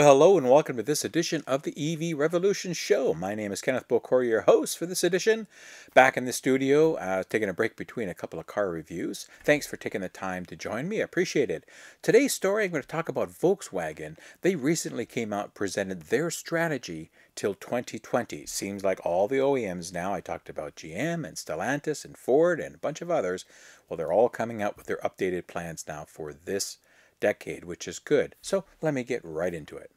Well, hello and welcome to this edition of the EV Revolution Show. My name is Kenneth Bokor, your host for this edition. Back in the studio, uh, taking a break between a couple of car reviews. Thanks for taking the time to join me. I appreciate it. Today's story, I'm going to talk about Volkswagen. They recently came out and presented their strategy till 2020. Seems like all the OEMs now, I talked about GM and Stellantis and Ford and a bunch of others, well, they're all coming out with their updated plans now for this decade, which is good. So let me get right into it.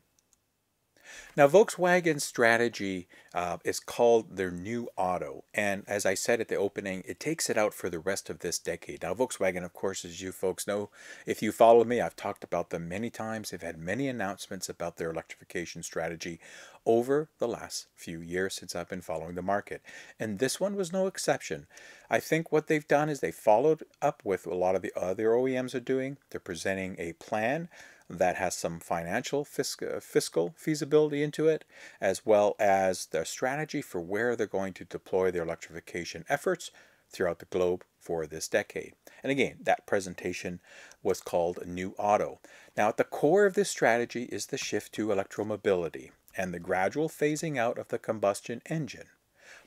Now, Volkswagen's strategy uh, is called their new auto. And as I said at the opening, it takes it out for the rest of this decade. Now, Volkswagen, of course, as you folks know, if you follow me, I've talked about them many times. They've had many announcements about their electrification strategy over the last few years since I've been following the market. And this one was no exception. I think what they've done is they followed up with a lot of the other OEMs are doing. They're presenting a plan that has some financial fiscal, uh, fiscal feasibility into it, as well as their strategy for where they're going to deploy their electrification efforts throughout the globe for this decade. And again, that presentation was called New Auto. Now, at the core of this strategy is the shift to electromobility and the gradual phasing out of the combustion engine.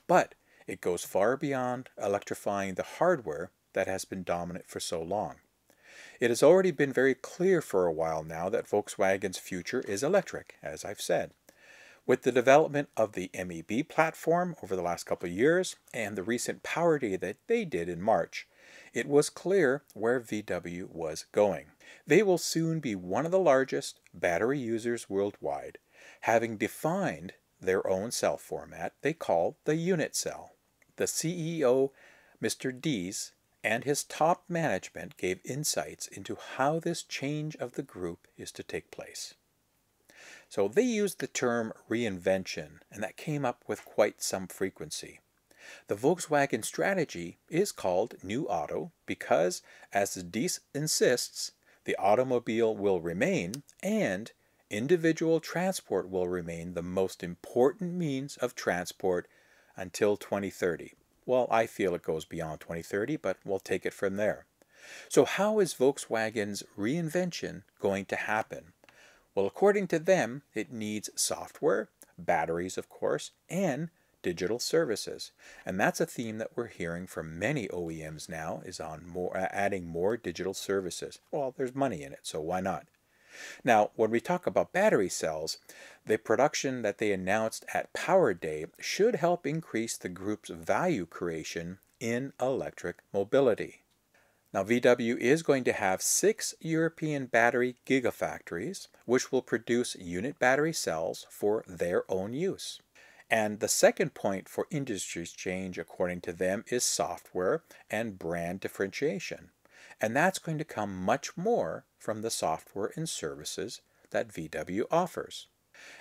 But it goes far beyond electrifying the hardware that has been dominant for so long. It has already been very clear for a while now that Volkswagen's future is electric, as I've said. With the development of the MEB platform over the last couple of years and the recent Power Day that they did in March, it was clear where VW was going. They will soon be one of the largest battery users worldwide, having defined their own cell format they call the unit cell. The CEO, Mr. Diess, and his top management gave insights into how this change of the group is to take place. So they used the term reinvention, and that came up with quite some frequency. The Volkswagen strategy is called New Auto because, as Diess insists, the automobile will remain and individual transport will remain the most important means of transport until 2030. Well, I feel it goes beyond 2030, but we'll take it from there. So how is Volkswagen's reinvention going to happen? Well, according to them, it needs software, batteries, of course, and digital services. And that's a theme that we're hearing from many OEMs now is on more adding more digital services. Well, there's money in it, so why not? Now, when we talk about battery cells, the production that they announced at Power Day should help increase the group's value creation in electric mobility. Now, VW is going to have six European battery gigafactories, which will produce unit battery cells for their own use. And the second point for industry's change, according to them, is software and brand differentiation. And that's going to come much more from the software and services that VW offers.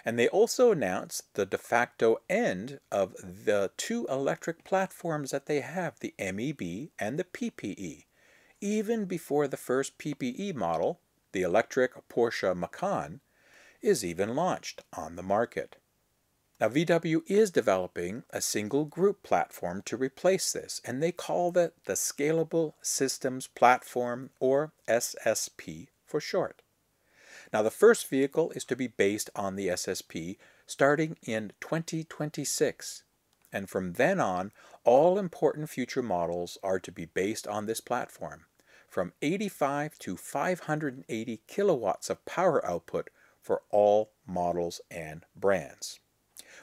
And they also announced the de facto end of the two electric platforms that they have, the MEB and the PPE, even before the first PPE model, the electric Porsche Macan, is even launched on the market. Now, VW is developing a single group platform to replace this, and they call that the Scalable Systems Platform, or SSP for short. Now, the first vehicle is to be based on the SSP starting in 2026. And from then on, all important future models are to be based on this platform, from 85 to 580 kilowatts of power output for all models and brands.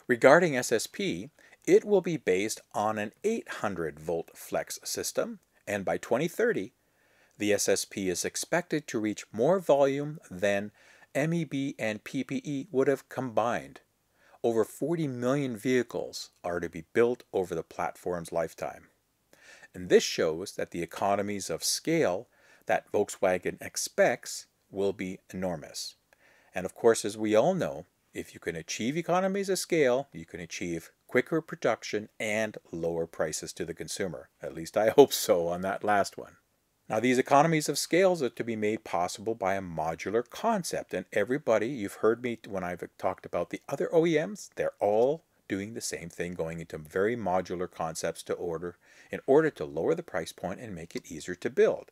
Regarding SSP, it will be based on an 800 volt flex system, and by 2030, the SSP is expected to reach more volume than MEB and PPE would have combined. Over 40 million vehicles are to be built over the platform's lifetime. And this shows that the economies of scale that Volkswagen expects will be enormous. And of course, as we all know, if you can achieve economies of scale, you can achieve quicker production and lower prices to the consumer. At least I hope so on that last one. Now, these economies of scales are to be made possible by a modular concept. And everybody, you've heard me when I've talked about the other OEMs, they're all doing the same thing, going into very modular concepts to order in order to lower the price point and make it easier to build.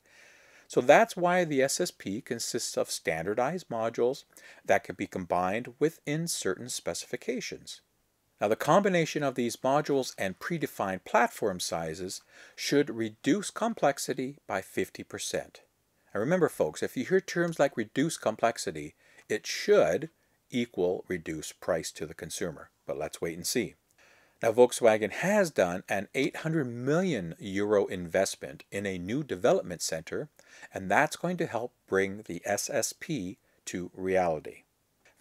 So that's why the SSP consists of standardized modules that can be combined within certain specifications. Now the combination of these modules and predefined platform sizes should reduce complexity by 50%. And remember folks, if you hear terms like reduce complexity, it should equal reduce price to the consumer. But let's wait and see. Now, Volkswagen has done an 800 million euro investment in a new development center, and that's going to help bring the SSP to reality.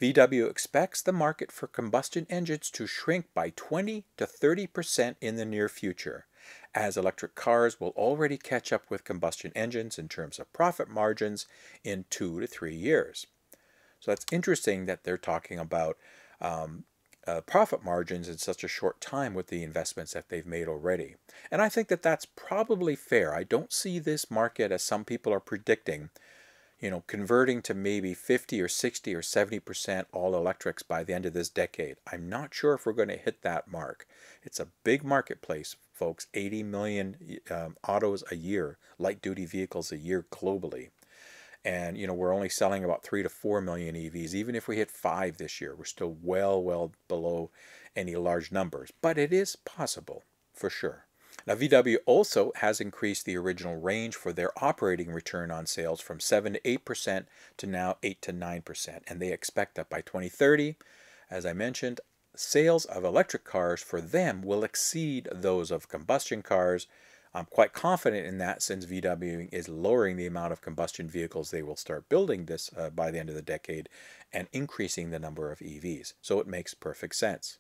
VW expects the market for combustion engines to shrink by 20 to 30% in the near future, as electric cars will already catch up with combustion engines in terms of profit margins in two to three years. So that's interesting that they're talking about um, uh, profit margins in such a short time with the investments that they've made already. And I think that that's probably fair. I don't see this market as some people are predicting, you know, converting to maybe 50 or 60 or 70% all electrics by the end of this decade. I'm not sure if we're going to hit that mark. It's a big marketplace, folks. 80 million um, autos a year, light duty vehicles a year globally and you know we're only selling about three to four million EVs. Even if we hit five this year, we're still well, well below any large numbers. But it is possible for sure. Now, VW also has increased the original range for their operating return on sales from 7 to 8% to now 8 to 9%. And they expect that by 2030, as I mentioned, sales of electric cars for them will exceed those of combustion cars I'm quite confident in that since VW is lowering the amount of combustion vehicles they will start building this uh, by the end of the decade and increasing the number of EVs. So it makes perfect sense.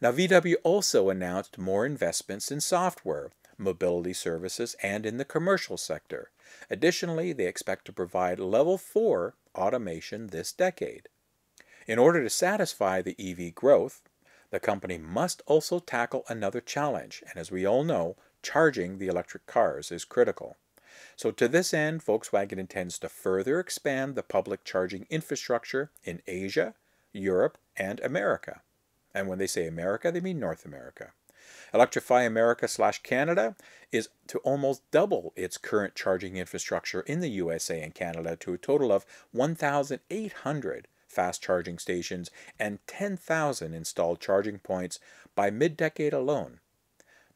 Now, VW also announced more investments in software, mobility services, and in the commercial sector. Additionally, they expect to provide level 4 automation this decade. In order to satisfy the EV growth, the company must also tackle another challenge, and as we all know, charging the electric cars is critical. So to this end, Volkswagen intends to further expand the public charging infrastructure in Asia, Europe, and America. And when they say America, they mean North America. Electrify America slash Canada is to almost double its current charging infrastructure in the USA and Canada to a total of 1,800 fast charging stations and 10,000 installed charging points by mid decade alone.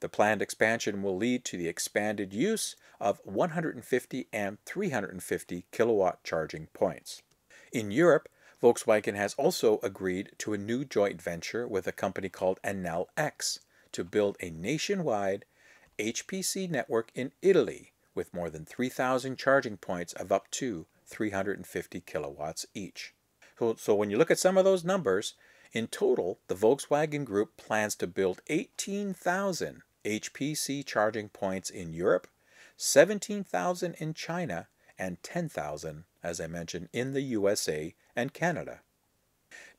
The planned expansion will lead to the expanded use of 150 and 350 kilowatt charging points. In Europe, Volkswagen has also agreed to a new joint venture with a company called Enel X to build a nationwide HPC network in Italy with more than 3,000 charging points of up to 350 kilowatts each. So, so when you look at some of those numbers, in total, the Volkswagen Group plans to build 18,000 HPC charging points in Europe, 17,000 in China, and 10,000, as I mentioned, in the USA and Canada.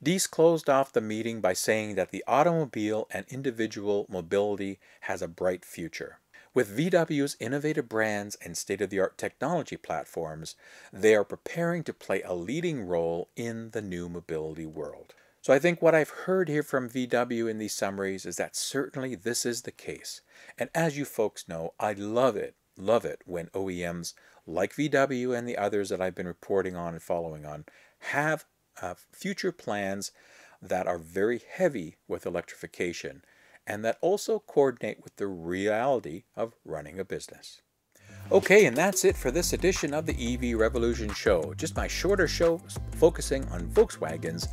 Diess closed off the meeting by saying that the automobile and individual mobility has a bright future. With VW's innovative brands and state of the art technology platforms, they are preparing to play a leading role in the new mobility world. So I think what I've heard here from VW in these summaries is that certainly this is the case. And as you folks know, I love it, love it when OEMs like VW and the others that I've been reporting on and following on have uh, future plans that are very heavy with electrification and that also coordinate with the reality of running a business. Okay, and that's it for this edition of the EV Revolution Show. Just my shorter show focusing on Volkswagen's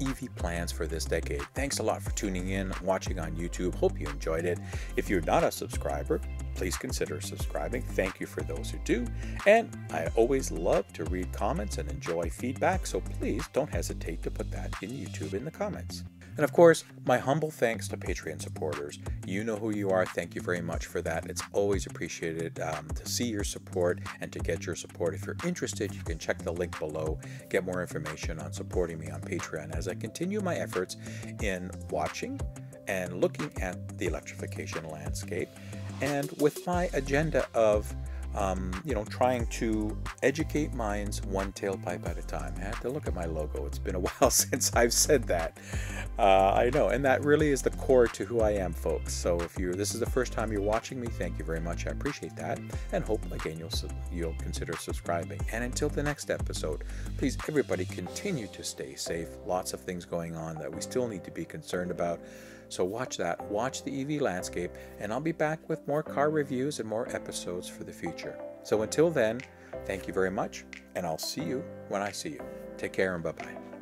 EV plans for this decade. Thanks a lot for tuning in, watching on YouTube. Hope you enjoyed it. If you're not a subscriber, please consider subscribing. Thank you for those who do. And I always love to read comments and enjoy feedback, so please don't hesitate to put that in YouTube in the comments. And of course, my humble thanks to Patreon supporters. You know who you are. Thank you very much for that. It's always appreciated um, to see your support and to get your support. If you're interested, you can check the link below, get more information on supporting me on Patreon as I continue my efforts in watching and looking at the electrification landscape and with my agenda of um, you know, trying to educate minds one tailpipe at a time. I had to look at my logo. It's been a while since I've said that. Uh, I know, and that really is the core to who I am, folks. So if you this is the first time you're watching me, thank you very much. I appreciate that, and hope again you'll you'll consider subscribing. And until the next episode, please everybody continue to stay safe. Lots of things going on that we still need to be concerned about. So watch that, watch the EV landscape, and I'll be back with more car reviews and more episodes for the future. So until then, thank you very much, and I'll see you when I see you. Take care and bye bye.